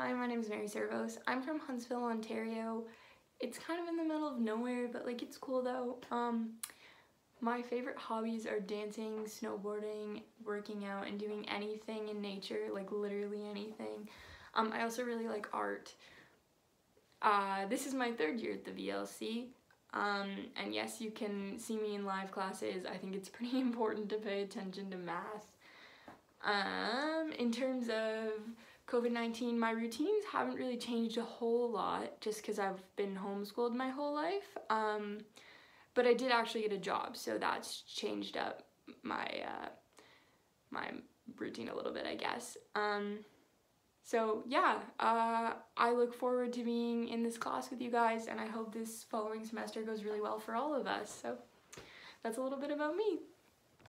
Hi, my name is Mary Servos. I'm from Huntsville, Ontario. It's kind of in the middle of nowhere, but like it's cool though. Um, my favorite hobbies are dancing, snowboarding, working out, and doing anything in nature, like literally anything. Um, I also really like art. Uh, this is my third year at the VLC. Um, and yes, you can see me in live classes. I think it's pretty important to pay attention to math. Um, in terms of COVID-19, my routines haven't really changed a whole lot just because I've been homeschooled my whole life. Um, but I did actually get a job, so that's changed up my uh, my routine a little bit, I guess. Um, so yeah, uh, I look forward to being in this class with you guys, and I hope this following semester goes really well for all of us. So that's a little bit about me.